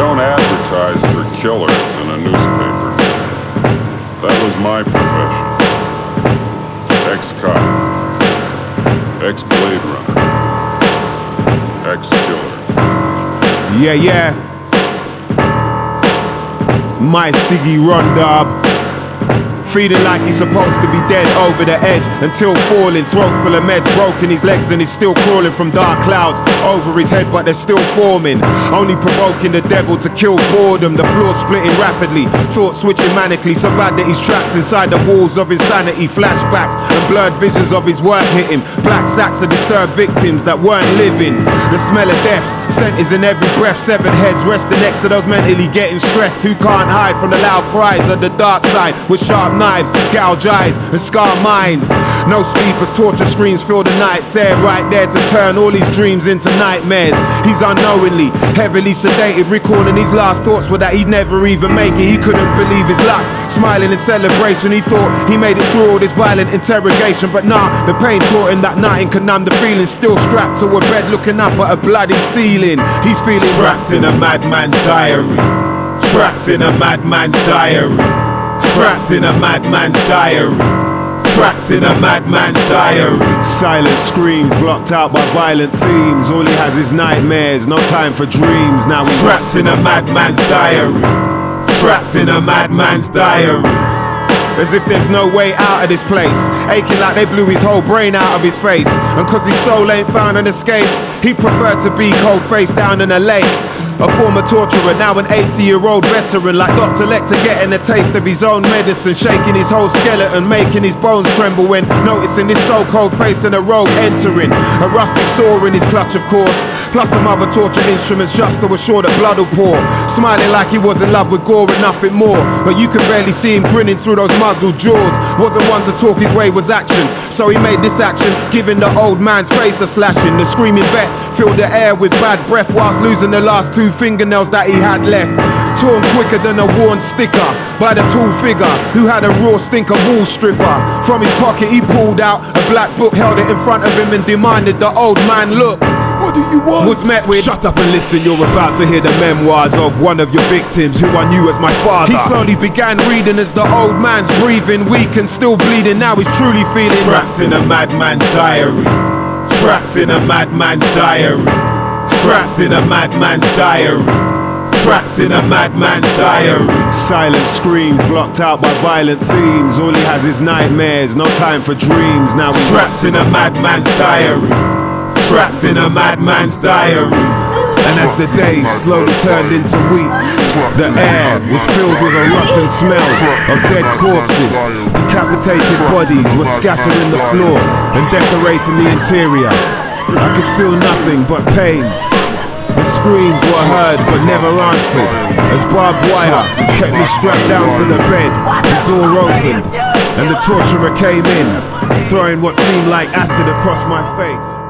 don't advertise for killers in a newspaper. That was my profession. Ex-cop. Ex-Blade Runner. Ex-killer. Yeah, yeah. Mys Diggi Rondarb. Feeling like he's supposed to be dead over the edge until falling. Throat full of meds, broken his legs, and he's still crawling from dark clouds over his head, but they're still forming. Only provoking the devil to kill boredom. The floor splitting rapidly, thoughts switching manically. So bad that he's trapped inside the walls of insanity. Flashbacks and blurred visions of his work hit him. Black sacks of disturbed victims that weren't living. The smell of deaths, scent is in every breath. Severed heads resting next to those mentally getting stressed. Who can't hide from the loud cries of the dark side with sharp knives, gouge eyes, and scar minds. No sleepers, torture screams fill the night. Said right there to turn all his dreams into nightmares. He's unknowingly, heavily sedated, recalling his last thoughts were that he'd never even make it. He couldn't believe his luck. Smiling in celebration, he thought he made it through all this violent interrogation. But nah, the pain taught him that nothing can numb the feeling. Still strapped to a bed, looking up at a bloody ceiling. He's feeling trapped in a madman's diary. Trapped in a madman's diary. Trapped in a madman's diary. Trapped in a madman's diary. Silent screams blocked out by violent themes. All he has is nightmares, no time for dreams. Now he's trapped in a madman's diary. Trapped in a madman's diary. As if there's no way out of this place. Aching like they blew his whole brain out of his face. And cause his soul ain't found an escape, he preferred to be cold faced down in a lake. A former torturer, now an 80 year old veteran, like Dr. Lecter getting a taste of his own medicine, shaking his whole skeleton, making his bones tremble when noticing his stone cold face in a robe entering. A rusty saw in his clutch, of course, plus some other torture instruments just to assure that blood will pour. Smiling like he was in love with gore and nothing more, but you could barely see him grinning through those muzzled jaws. Wasn't one to talk his way was actions, so he made this action, giving the old man's face a slashing. The screaming vet filled the air with bad breath whilst losing the last two fingernails that he had left. Torn quicker than a worn sticker by the tall figure who had a raw stinker wall stripper. From his pocket, he pulled out a black book, held it in front of him, and demanded the old man look. What do you want? Was met with Shut up and listen, you're about to hear the memoirs of one of your victims who I knew as my father. He slowly began reading as the old man's breathing weak and still bleeding. Now he's truly feeling trapped in a madman's diary. Trapped in a madman's diary. Trapped in a madman's diary. Trapped in a madman's diary. Silent screams blocked out by violent themes. All he has is nightmares, no time for dreams. Now he's trapped in a madman's diary. Trapped in a madman's diary. The days slowly turned into weeks, the air was filled with a rotten smell of dead corpses. Decapitated bodies were scattering the floor and decorating the interior. I could feel nothing but pain. The screams were heard but never answered as barbed wire kept me strapped down to the bed. The door opened and the torturer came in, throwing what seemed like acid across my face.